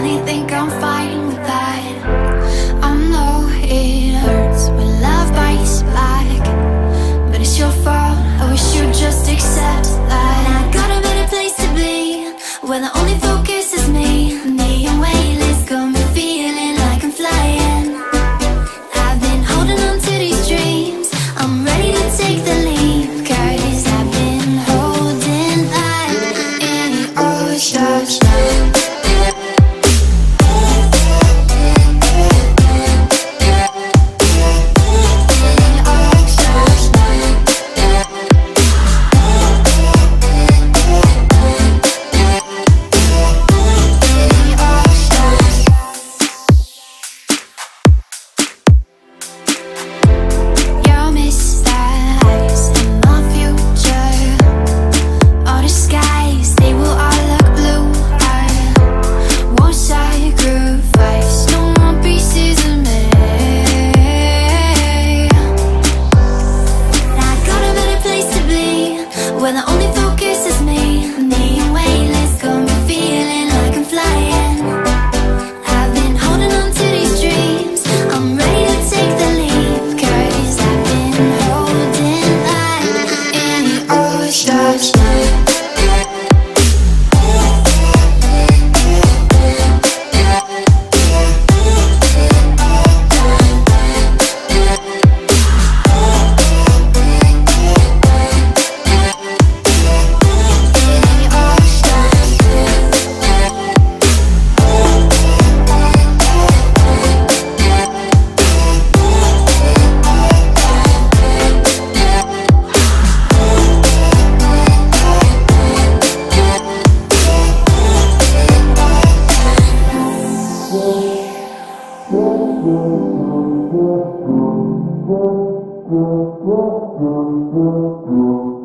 Finally think I'm fine Thank you.